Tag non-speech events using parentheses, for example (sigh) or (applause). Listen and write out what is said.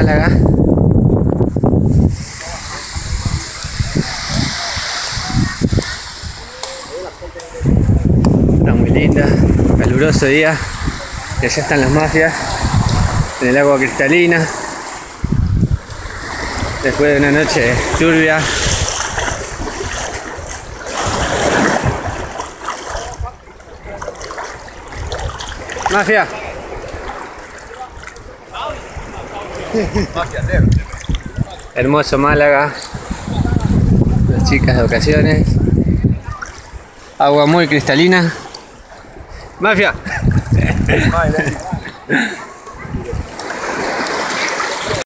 Málaga. Está muy linda, caluroso día. Y allá están las mafias en el agua cristalina. Después de una noche turbia. Mafia. Hermoso Málaga. Las chicas de ocasiones. Agua muy cristalina. Mafia. (laughs)